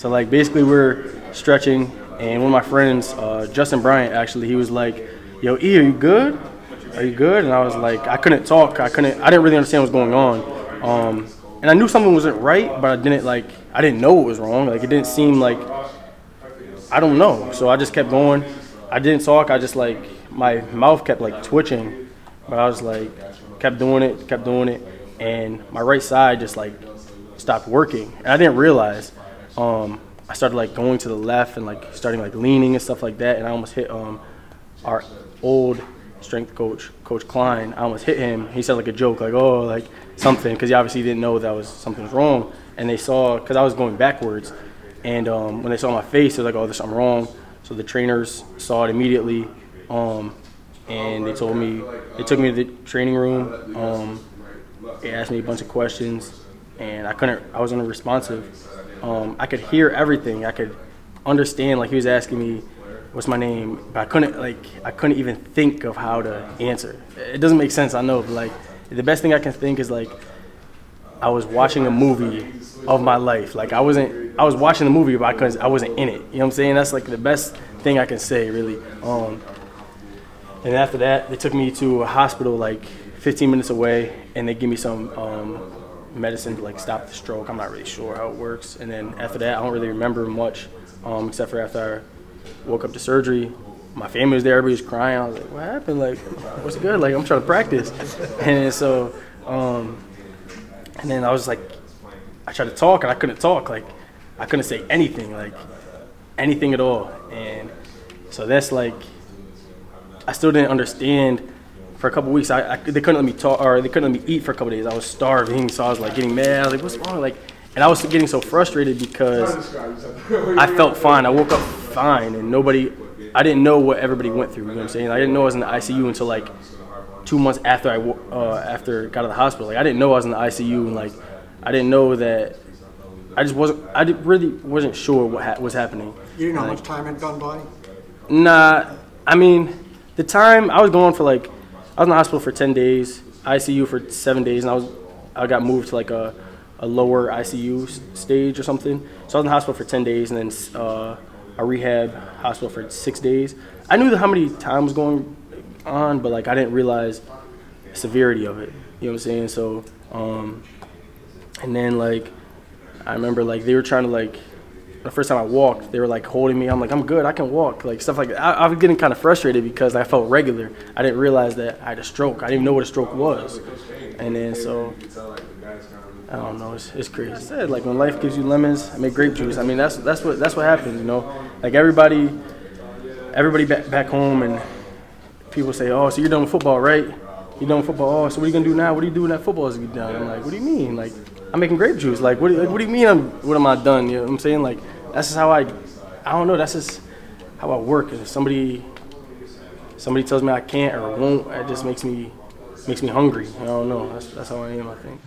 So like basically we're stretching, and one of my friends, uh, Justin Bryant, actually, he was like, "Yo, E, are you good? Are you good?" And I was like, I couldn't talk. I couldn't. I didn't really understand what was going on. Um, and I knew something wasn't right, but I didn't like. I didn't know what was wrong. Like it didn't seem like. I don't know. So I just kept going. I didn't talk. I just like my mouth kept like twitching, but I was like kept doing it, kept doing it, and my right side just like stopped working, and I didn't realize. Um, I started like going to the left and like starting like leaning and stuff like that, and I almost hit um, our old strength coach, Coach Klein. I almost hit him. He said like a joke, like oh like something, because he obviously didn't know that was something was wrong, and they saw because I was going backwards, and um, when they saw my face, they were like oh there's something wrong. So the trainers saw it immediately, um, and they told me they took me to the training room. Um, they asked me a bunch of questions, and I couldn't. I wasn't responsive. Um, I could hear everything. I could understand. Like he was asking me, "What's my name?" But I couldn't. Like I couldn't even think of how to answer. It doesn't make sense. I know. But like the best thing I can think is like I was watching a movie of my life. Like I wasn't. I was watching the movie, but I couldn't. I wasn't in it. You know what I'm saying? That's like the best thing I can say, really. Um, and after that, they took me to a hospital like 15 minutes away, and they give me some um, medicine to like stop the stroke. I'm not really sure how it works. And then after that, I don't really remember much, um, except for after I woke up to surgery. My family was there. Everybody was crying. I was like, "What happened? Like, what's good? Like, I'm trying to practice." And so, um, and then I was like, I tried to talk and I couldn't talk. Like, I couldn't say anything. Like, anything at all. And so that's like, I still didn't understand for a couple weeks. I, I, they couldn't let me talk or they couldn't let me eat for a couple days. I was starving, so I was like getting mad. I was like, "What's wrong?" Like, and I was getting so frustrated because I felt fine. I woke up fine, and nobody. I didn't know what everybody went through. You know what I'm saying? I didn't know I was in the ICU until like two months after I uh, after got out of the hospital. Like I didn't know I was in the ICU, and like I didn't know that. I just wasn't. I really wasn't sure what ha was happening. You didn't know like, how much time had gone by? Nah, I mean, the time I was going for like I was in the hospital for 10 days, ICU for seven days, and I was I got moved to like a, a lower ICU stage or something. So I was in the hospital for 10 days, and then uh, a rehab hospital for six days. I knew how many times was going on, but like I didn't realize the severity of it. You know what I'm saying? So, um, and then like I remember like they were trying to like the first time I walked, they were like holding me. I'm like, I'm good, I can walk, like stuff like that. I, I, was getting kind of frustrated because I felt regular. I didn't realize that I had a stroke. I didn't even know what a stroke was. And then so, I don't know, it's, it's crazy. I said like when life gives you lemons, I make grape juice. I mean that's that's what that's what happens, you know. Like everybody, everybody back back home, and people say, oh, so you're done with football, right? You're done with football. Oh, so what are you gonna do now? What are you doing that football is be done? I'm like, what do you mean? Like I'm making grape juice. Like, what, like, what do you mean I'm, what am I done? You know what I'm saying? Like, that's just how I, I don't know, that's just how I work. If somebody, somebody tells me I can't or won't, it just makes me, makes me hungry. I don't know, that's, that's how I am, I think.